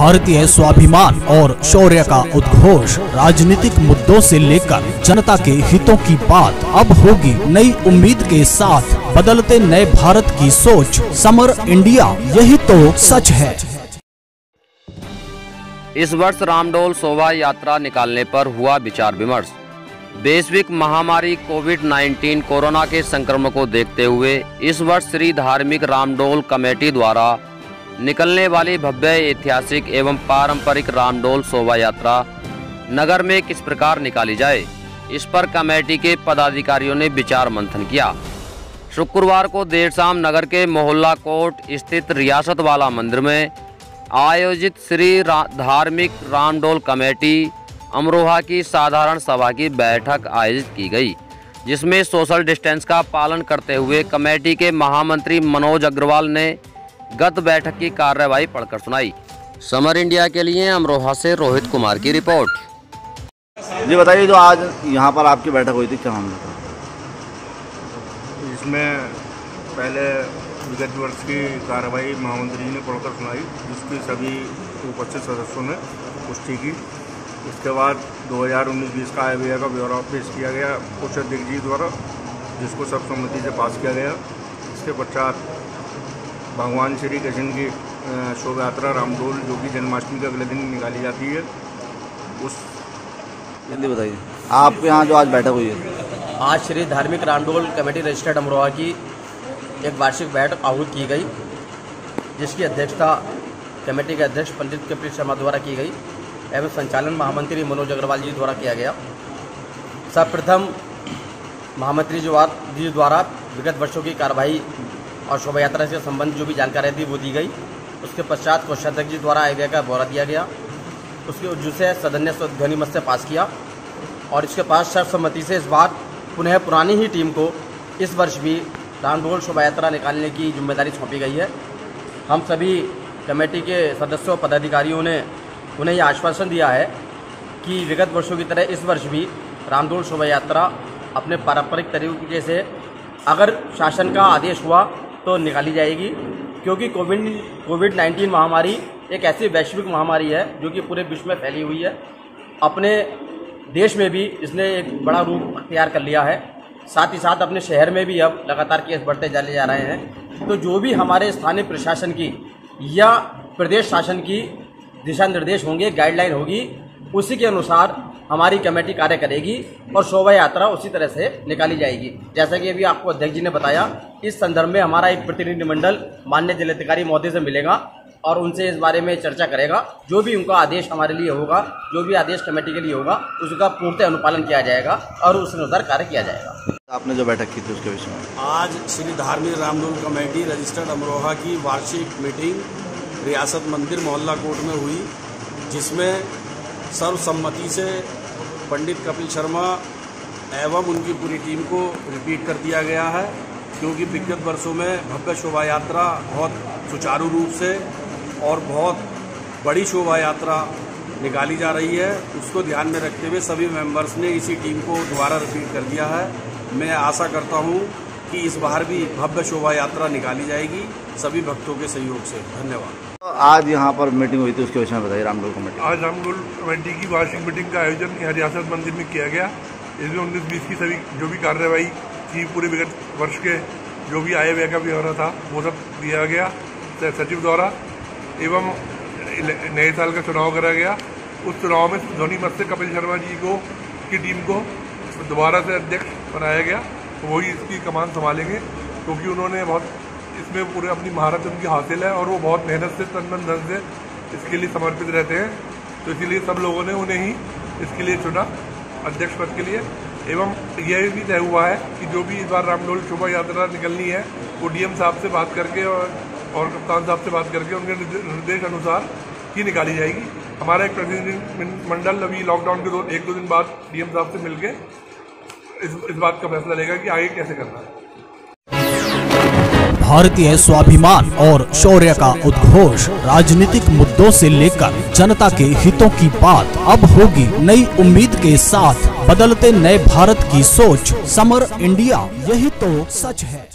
भारतीय स्वाभिमान और शौर्य का उद्घोष राजनीतिक मुद्दों से लेकर जनता के हितों की बात अब होगी नई उम्मीद के साथ। बदलते नए भारत की सोच, समर इंडिया, यही तो सच है। इस वर्ष रामडोल शोभा यात्रा निकालने पर हुआ विचार विमर्श। वैश्विक महामारी कोविड 19 कोरोना के संक्रमण को देखते हुए इस वर्ष श्री धार्मिक रामडोल कमेटी द्वारा निकलने वाली भव्य ऐतिहासिक एवं पारंपरिक रामडोल शोभा यात्रा नगर में किस प्रकार निकाली जाए इस पर कमेटी के पदाधिकारियों ने विचार मंथन किया। शुक्रवार को देर शाम नगर के मोहल्ला कोट स्थित रियासत वाला मंदिर में आयोजित श्री रा, धार्मिक रामडोल कमेटी अमरोहा की साधारण सभा की बैठक आयोजित की गई जिसमें सोशल डिस्टेंस का पालन करते हुए कमेटी के महामंत्री मनोज अग्रवाल ने गत बैठक की कार्यवाही पढ़कर सुनाई। समर इंडिया के लिए अमरोहा से रोहित कुमार की रिपोर्ट। जी बताइए जो आज यहाँ पर आपकी बैठक हुई थी क्या मामला इसमें पहले विगत वर्ष की कार्रवाई महामंत्री जी ने पढ़कर सुनाई जिसकी सभी उपस्थित सदस्यों ने पुष्टि की। उसके बाद 2019-20 का आय का ब्यौरा पेश किया गया उच्च अध्यक्ष जी द्वारा जिसको सर्वसम्मति से पास किया गया। इसके पश्चात भगवान श्री कृष्ण की शोभा यात्रा रामडोल जो कि जन्माष्टमी के अगले दिन निकाली जाती है। उस जल्दी बताइए। आपके यहाँ जो आज बैठक हुई है? आज श्री धार्मिक रामडोल कमेटी रजिस्टर्ड अमरोहा की एक वार्षिक बैठक आहूत की गई जिसकी अध्यक्षता कमेटी के अध्यक्ष पंडित कपिल शर्मा द्वारा की गई एवं संचालन महामंत्री मनोज अग्रवाल जी द्वारा किया गया। सर्वप्रथम महामंत्री जी द्वारा विगत वर्षों की कार्रवाई और शोभा यात्रा से संबंधित जो भी जानकारी थी वो दी गई। उसके पश्चात कोषाध्यक्ष जी द्वारा आय का ब्यौरा दिया गया। उसके जिसे सदन ने ध्वनिमत से पास किया और इसके पास सर्वसम्मति से इस बार पुनः पुरानी ही टीम को इस वर्ष भी रामडोल शोभा यात्रा निकालने की ज़िम्मेदारी सौंपी गई है। हम सभी कमेटी के सदस्यों, पदाधिकारियों ने उन्हें यह आश्वासन दिया है कि विगत वर्षों की तरह इस वर्ष भी रामडोल शोभा यात्रा अपने पारंपरिक तरीके से अगर शासन का आदेश हुआ तो निकाली जाएगी, क्योंकि कोविड कोविड नाइन्टीन महामारी एक ऐसी वैश्विक महामारी है जो कि पूरे विश्व में फैली हुई है। अपने देश में भी इसने एक बड़ा रूप अख्तियार कर लिया है। साथ ही साथ अपने शहर में भी अब लगातार केस बढ़ते चले जा रहे हैं। तो जो भी हमारे स्थानीय प्रशासन की या प्रदेश शासन की दिशा निर्देश होंगे गाइडलाइन होगी, उसी के अनुसार हमारी कमेटी कार्य करेगी और शोभा यात्रा उसी तरह से निकाली जाएगी। जैसा कि अभी आपको अध्यक्ष जी ने बताया इस संदर्भ में हमारा एक प्रतिनिधिमंडल मान्य जिलाधिकारी महोदय से मिलेगा और उनसे इस बारे में चर्चा करेगा। जो भी उनका आदेश हमारे लिए होगा जो भी आदेश कमेटी के लिए होगा उसका पूर्ण अनुपालन किया जाएगा और उस अनुसार कार्य किया जाएगा। आपने जो बैठक की थी उसके विषय में? आज श्री धार्मिक रामडोल कमेटी रजिस्टर्ड अमरोहा की वार्षिक मीटिंग रियासत मंदिर मोहल्ला कोर्ट में हुई जिसमें सर्वसम्मति से पंडित कपिल शर्मा एवं उनकी पूरी टीम को रिपीट कर दिया गया है, क्योंकि विगत वर्षों में भव्य शोभा यात्रा बहुत सुचारू रूप से और बहुत बड़ी शोभा यात्रा निकाली जा रही है। उसको ध्यान में रखते हुए सभी मेंबर्स ने इसी टीम को दोबारा रिपीट कर दिया है। मैं आशा करता हूँ कि इस बार भी भव्य शोभा यात्रा निकाली जाएगी। सभी भक्तों के सहयोग से। धन्यवाद। आज यहाँ पर मीटिंग हुई थी, उसके विषय में बताइए रामडोल कमेटी आज रामडोल कमेटी की वार्षिक मीटिंग का आयोजन यहाँ रियासत मंदिर में किया गया। इसमें उन्नीस बीस की सभी जो भी कार्यवाही थी, पूरे विगत वर्ष के जो भी आय व्यय का ब्यौरा था, वो सब दिया गया सचिव द्वारा एवं नए साल का चुनाव करा गया। उस चुनाव में धोनी मत से कपिल शर्मा जी को, की टीम को दोबारा से अध्यक्ष बनाया गया। तो वही इसकी कमान संभालेंगे, क्योंकि उन्होंने बहुत इसमें पूरे अपनी महारत उनकी हासिल है और वो बहुत मेहनत से तन मन धन से इसके लिए समर्पित रहते हैं। तो इसीलिए सब लोगों ने उन्हें ही इसके लिए चुना, अध्यक्ष पद के लिए। एवं यह भी तय हुआ है कि जो भी इस बार रामडोल शोभा यात्रा निकलनी है, वो डीएम साहब से बात करके और और कप्तान साहब से बात करके उनके निर्देश अनुसार ही निकाली जाएगी। हमारा एक प्रतिनिधि मंडल अभी लॉकडाउन के दो, एक दो दिन बाद डीएम साहब से मिलके इस इस बात का फैसला लेगा कि आगे कैसे करना है। भारतीय स्वाभिमान और शौर्य का उद्घोष राजनीतिक मुद्दों से लेकर जनता के हितों की बात अब होगी नई उम्मीद के साथ। बदलते नए भारत की सोच, समर इंडिया, यही तो सच है।